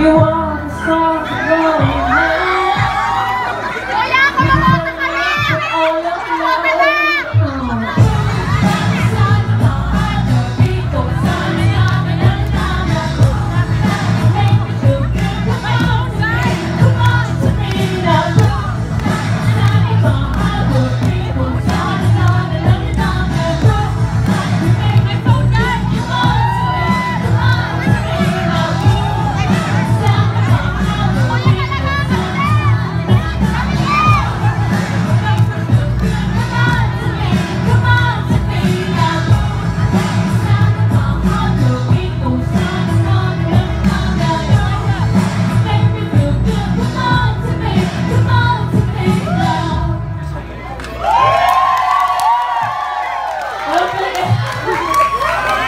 You are the song of love.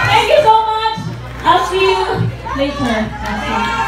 Thank you so much. I'll see you later.